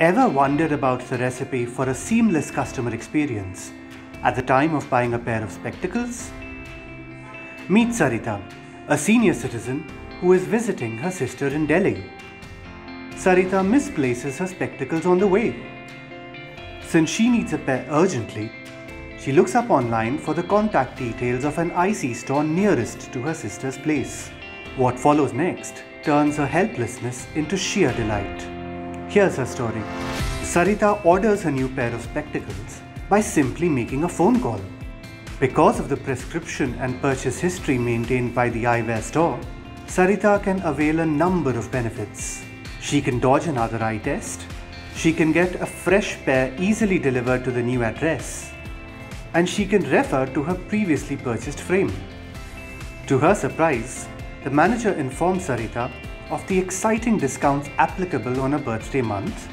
Ever wondered about the recipe for a seamless customer experience at the time of buying a pair of spectacles? Meet Sarita, a senior citizen who is visiting her sister in Delhi. Sarita misplaces her spectacles on the way. Since she needs a pair urgently, she looks up online for the contact details of an IC store nearest to her sister's place. What follows next turns her helplessness into sheer delight. Here's her story. Sarita orders a new pair of spectacles by simply making a phone call. Because of the prescription and purchase history maintained by the eyewear store, Sarita can avail a number of benefits. She can dodge another eye test, she can get a fresh pair easily delivered to the new address, and she can refer to her previously purchased frame. To her surprise, the manager informs Sarita of the exciting discounts applicable on a birthday month,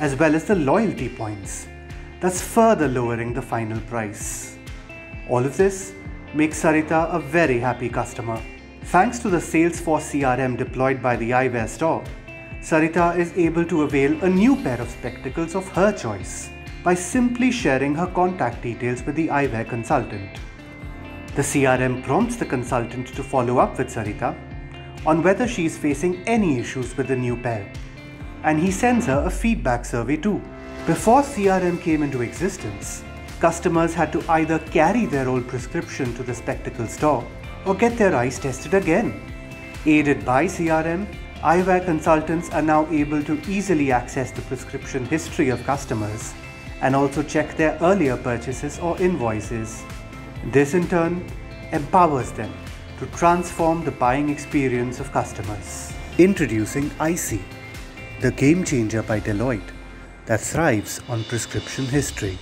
as well as the loyalty points, thus further lowering the final price. All of this makes Sarita a very happy customer. Thanks to the Salesforce CRM deployed by the eyewear store, Sarita is able to avail a new pair of spectacles of her choice by simply sharing her contact details with the eyewear consultant. The CRM prompts the consultant to follow up with Sarita on whether she is facing any issues with the new pair. And he sends her a feedback survey too. Before CRM came into existence, customers had to either carry their old prescription to the spectacle store or get their eyes tested again. Aided by CRM, eyewear consultants are now able to easily access the prescription history of customers and also check their earlier purchases or invoices. This in turn empowers them to transform the buying experience of customers. Introducing IC, the game changer by Deloitte that thrives on prescription history.